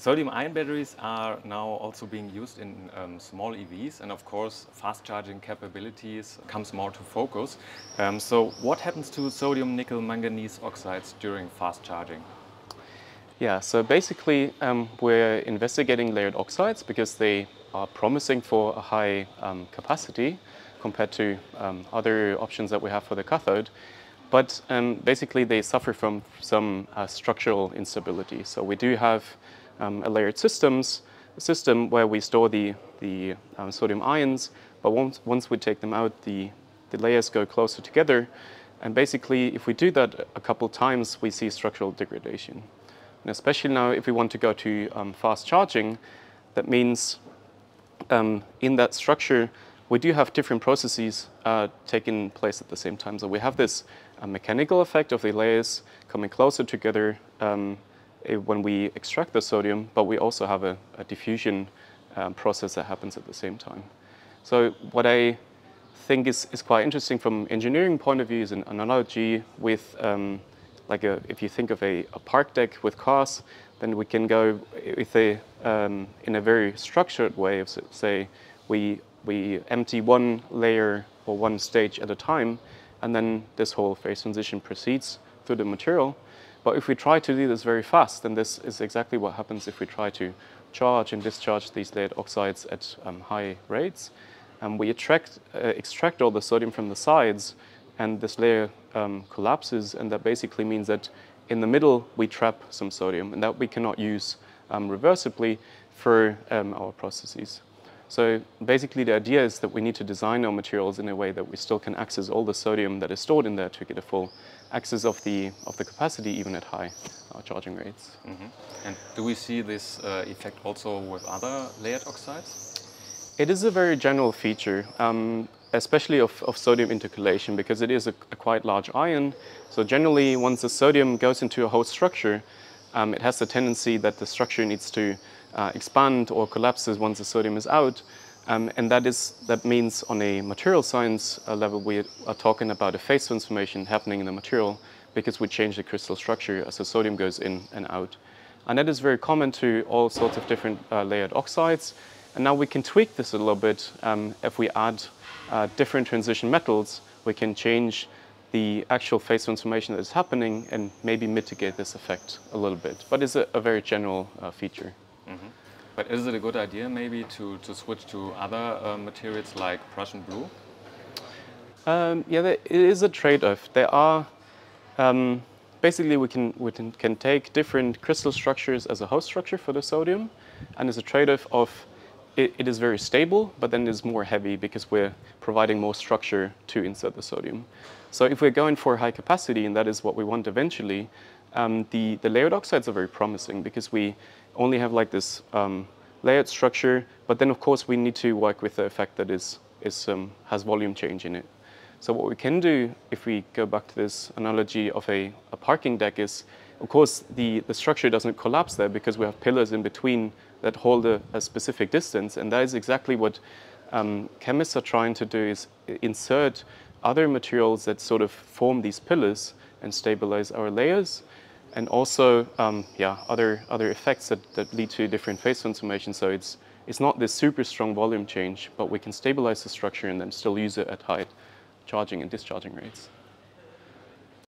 Sodium-ion batteries are now also being used in um, small EVs and of course fast charging capabilities comes more to focus. Um, so what happens to sodium nickel manganese oxides during fast charging? Yeah, so basically um, we're investigating layered oxides because they are promising for a high um, capacity compared to um, other options that we have for the cathode. But um, basically they suffer from some uh, structural instability. So we do have um, a layered systems, system where we store the, the um, sodium ions, but once, once we take them out, the, the layers go closer together. And basically, if we do that a couple times, we see structural degradation. And especially now, if we want to go to um, fast charging, that means um, in that structure, we do have different processes uh, taking place at the same time. So we have this uh, mechanical effect of the layers coming closer together um, when we extract the sodium, but we also have a, a diffusion um, process that happens at the same time. So what I think is, is quite interesting from engineering point of view is an analogy with um, like a, if you think of a, a, park deck with cars, then we can go with a, um, in a very structured way of say we, we empty one layer or one stage at a time and then this whole phase transition proceeds through the material. But if we try to do this very fast, then this is exactly what happens if we try to charge and discharge these layered oxides at um, high rates. And we attract, uh, extract all the sodium from the sides and this layer um, collapses and that basically means that in the middle we trap some sodium and that we cannot use um, reversibly for um, our processes. So basically the idea is that we need to design our materials in a way that we still can access all the sodium that is stored in there to get a full access of the, of the capacity even at high uh, charging rates. Mm -hmm. And do we see this uh, effect also with other layered oxides? It is a very general feature, um, especially of, of, sodium intercalation, because it is a, a, quite large ion. So generally, once the sodium goes into a host structure, um, it has the tendency that the structure needs to uh, expand or collapses once the sodium is out. Um, and that, is, that means on a material science uh, level, we are talking about a phase transformation happening in the material because we change the crystal structure as the sodium goes in and out. And that is very common to all sorts of different uh, layered oxides. And now we can tweak this a little bit. Um, if we add uh, different transition metals, we can change the actual phase transformation that is happening and maybe mitigate this effect a little bit. But it's a, a very general uh, feature. Mm -hmm. But is it a good idea maybe to, to switch to other uh, materials like Prussian blue? Um, yeah, it is a trade-off. There are, um, basically we can, we can, can take different crystal structures as a host structure for the sodium, and it's a trade-off of it, it is very stable, but then it is more heavy because we're providing more structure to insert the sodium. So if we're going for high capacity, and that is what we want eventually, um, the, the layered oxides are very promising because we only have like this um, layered structure, but then of course we need to work with the effect that is, is, um, has volume change in it. So what we can do, if we go back to this analogy of a, a parking deck is, of course, the, the structure doesn't collapse there because we have pillars in between that hold a, a specific distance. And that is exactly what um, chemists are trying to do is insert other materials that sort of form these pillars and stabilize our layers. And also, um, yeah, other, other effects that, that lead to different phase transformations. So it's, it's not this super strong volume change, but we can stabilize the structure and then still use it at high charging and discharging rates.